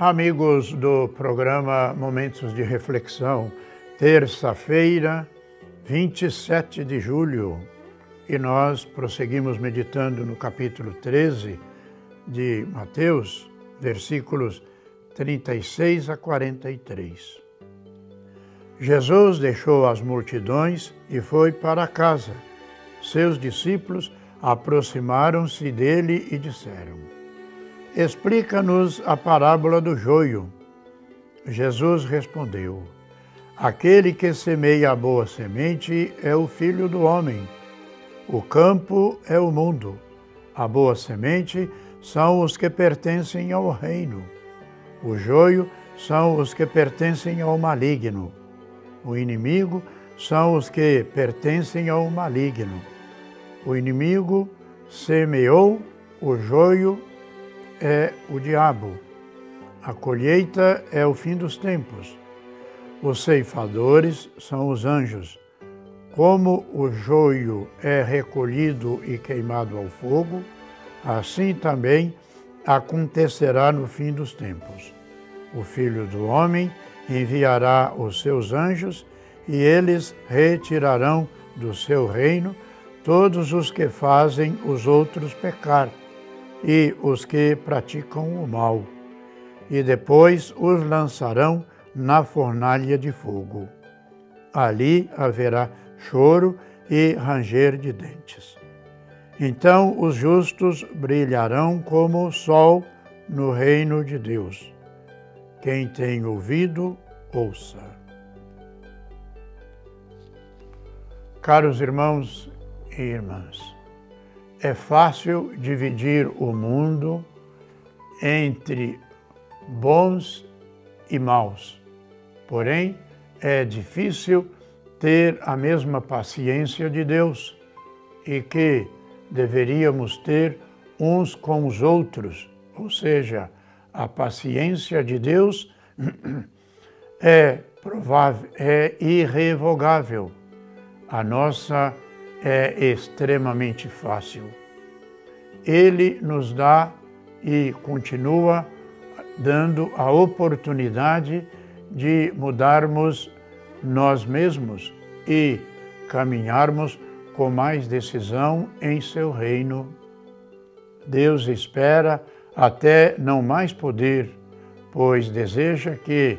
Amigos do programa Momentos de Reflexão, terça-feira, 27 de julho, e nós prosseguimos meditando no capítulo 13 de Mateus, versículos 36 a 43. Jesus deixou as multidões e foi para casa. Seus discípulos aproximaram-se dele e disseram: Explica-nos a parábola do joio. Jesus respondeu: Aquele que semeia a boa semente é o filho do homem. O campo é o mundo. A boa semente são os que pertencem ao reino. O joio são os que pertencem ao maligno. O inimigo são os que pertencem ao maligno. O inimigo semeou o joio é o diabo. A colheita é o fim dos tempos. Os ceifadores são os anjos. Como o joio é recolhido e queimado ao fogo, assim também acontecerá no fim dos tempos. O Filho do Homem enviará os seus anjos e eles retirarão do seu reino todos os que fazem os outros pecar e os que praticam o mal, e depois os lançarão na fornalha de fogo. Ali haverá choro e ranger de dentes. Então os justos brilharão como o sol no reino de Deus. Quem tem ouvido, ouça. Caros irmãos e irmãs, é fácil dividir o mundo entre bons e maus. Porém, é difícil ter a mesma paciência de Deus e que deveríamos ter uns com os outros, ou seja, a paciência de Deus é provável, é irrevogável. A nossa é extremamente fácil. Ele nos dá e continua dando a oportunidade de mudarmos nós mesmos e caminharmos com mais decisão em seu reino. Deus espera até não mais poder, pois deseja que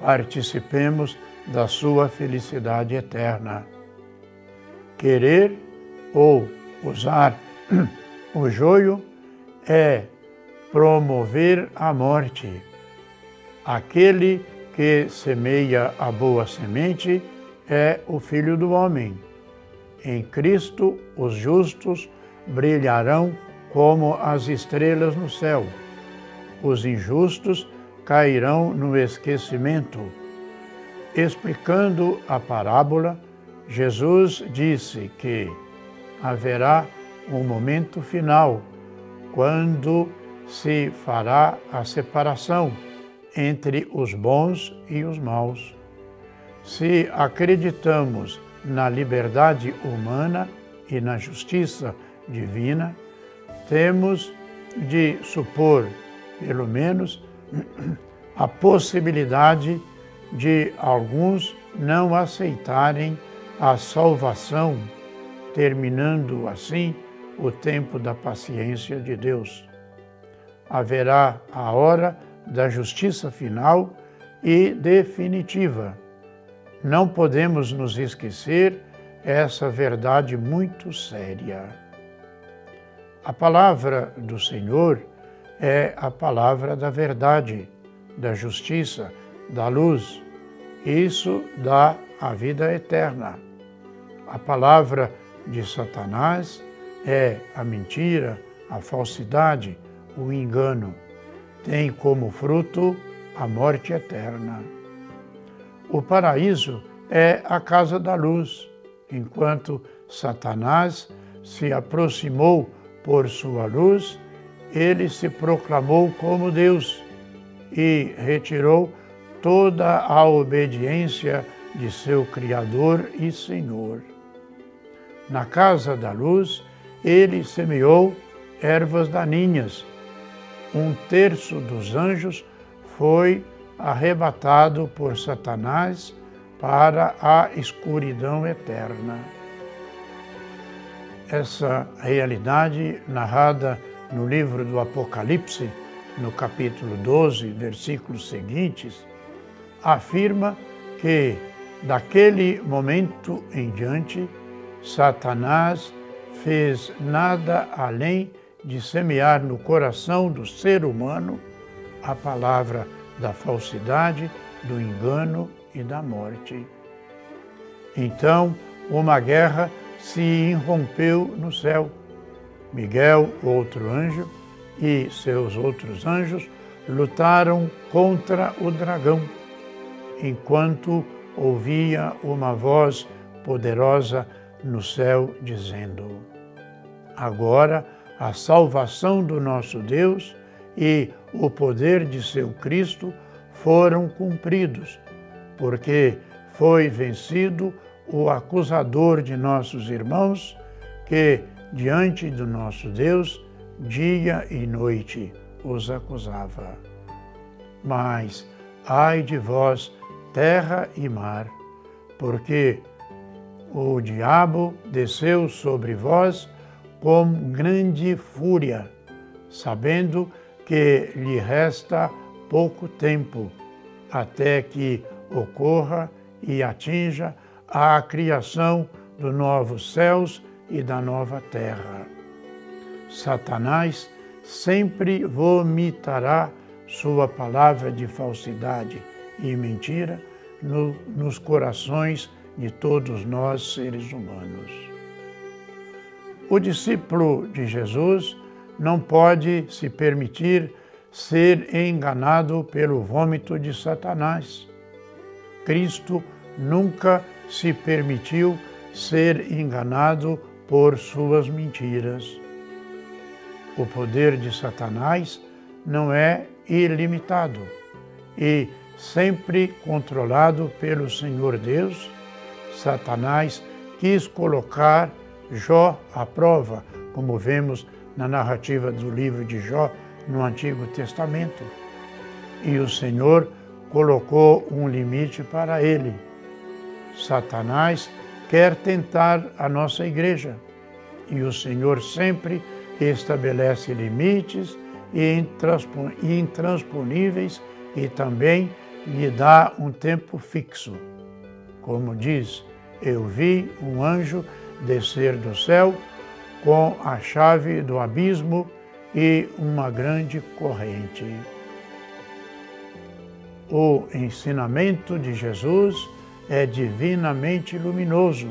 participemos da sua felicidade eterna querer ou usar o joio é promover a morte. Aquele que semeia a boa semente é o Filho do Homem. Em Cristo, os justos brilharão como as estrelas no céu. Os injustos cairão no esquecimento. Explicando a parábola, Jesus disse que haverá um momento final quando se fará a separação entre os bons e os maus. Se acreditamos na liberdade humana e na justiça divina, temos de supor, pelo menos, a possibilidade de alguns não aceitarem a salvação, terminando assim o tempo da paciência de Deus. Haverá a hora da justiça final e definitiva. Não podemos nos esquecer essa verdade muito séria. A palavra do Senhor é a palavra da verdade, da justiça, da luz. Isso dá a vida eterna. A palavra de Satanás é a mentira, a falsidade, o engano. Tem como fruto a morte eterna. O paraíso é a casa da luz, enquanto Satanás se aproximou por sua luz, ele se proclamou como Deus e retirou toda a obediência de seu Criador e Senhor. Na casa da luz, ele semeou ervas daninhas. Um terço dos anjos foi arrebatado por Satanás para a escuridão eterna. Essa realidade narrada no livro do Apocalipse, no capítulo 12, versículos seguintes, afirma que daquele momento em diante, Satanás fez nada além de semear no coração do ser humano a palavra da falsidade, do engano e da morte. Então, uma guerra se irrompeu no céu. Miguel, outro anjo, e seus outros anjos lutaram contra o dragão, enquanto ouvia uma voz poderosa no céu dizendo: Agora a salvação do nosso Deus e o poder de seu Cristo foram cumpridos, porque foi vencido o acusador de nossos irmãos, que diante do nosso Deus, dia e noite os acusava. Mas, ai de vós, terra e mar, porque o diabo desceu sobre vós com grande fúria, sabendo que lhe resta pouco tempo até que ocorra e atinja a criação dos novos céus e da nova terra. Satanás sempre vomitará sua palavra de falsidade e mentira no, nos corações de todos nós seres humanos. O discípulo de Jesus não pode se permitir ser enganado pelo vômito de Satanás. Cristo nunca se permitiu ser enganado por suas mentiras. O poder de Satanás não é ilimitado e sempre controlado pelo Senhor Deus. Satanás quis colocar Jó à prova, como vemos na narrativa do livro de Jó no Antigo Testamento. E o Senhor colocou um limite para ele. Satanás quer tentar a nossa igreja e o Senhor sempre estabelece limites intransponíveis e também lhe dá um tempo fixo. Como diz, eu vi um anjo descer do céu com a chave do abismo e uma grande corrente. O ensinamento de Jesus é divinamente luminoso.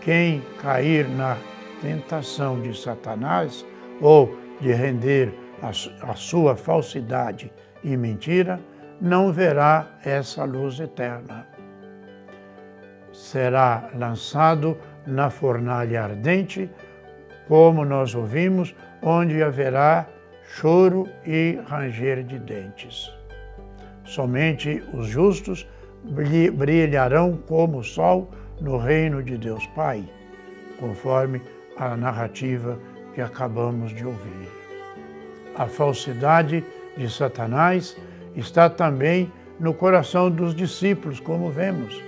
Quem cair na tentação de Satanás ou de render a, sua falsidade e mentira, não verá essa luz eterna. Será lançado na fornalha ardente como nós ouvimos, onde haverá choro e ranger de dentes. Somente os justos brilharão como o sol no reino de Deus Pai, conforme a narrativa que acabamos de ouvir. A falsidade de Satanás está também no coração dos discípulos, como vemos.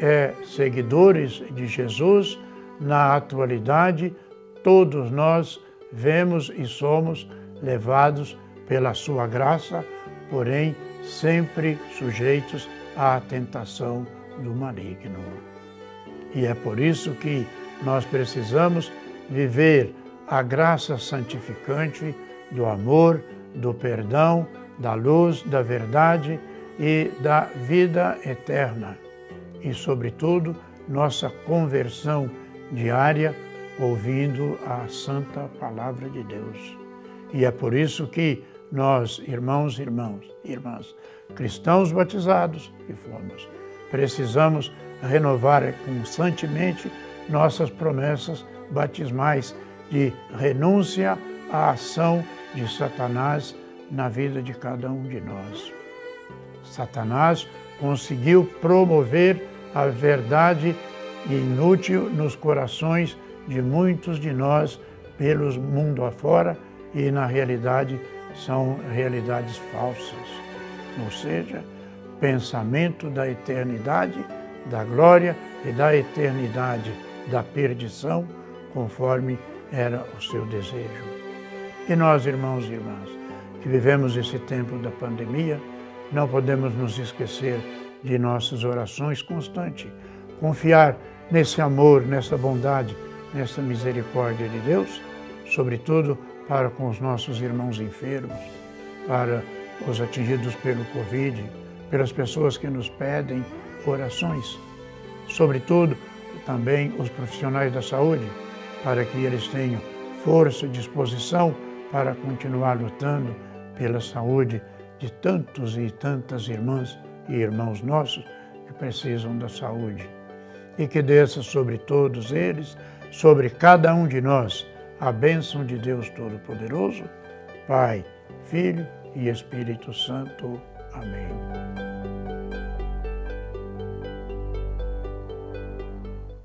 É, seguidores de Jesus, na atualidade, todos nós vemos e somos levados pela sua graça, porém sempre sujeitos à tentação do maligno. E é por isso que nós precisamos viver a graça santificante do amor, do perdão, da luz, da verdade e da vida eterna. E, sobretudo, nossa conversão diária ouvindo a santa palavra de Deus. E é por isso que nós, irmãos, irmãos, irmãs, cristãos batizados e fomos, precisamos renovar constantemente nossas promessas batismais de renúncia à ação de Satanás na vida de cada um de nós. Satanás conseguiu promover a verdade inútil nos corações de muitos de nós pelos mundo afora e na realidade são realidades falsas. ou seja, pensamento da eternidade, da glória e da eternidade da perdição, conforme era o seu desejo. E nós, irmãos e irmãs, que vivemos esse tempo da pandemia, não podemos nos esquecer de nossas orações constantes, confiar nesse amor, nessa bondade, nessa misericórdia de Deus, sobretudo para com os nossos irmãos enfermos, para os atingidos pelo Covid, pelas pessoas que nos pedem orações, sobretudo também os profissionais da saúde, para que eles tenham força e disposição para continuar lutando pela saúde de tantos e tantas irmãs e irmãos nossos que precisam da saúde. E que desça sobre todos eles, sobre cada um de nós, a bênção de Deus Todo-Poderoso, Pai, Filho e Espírito Santo. Amém.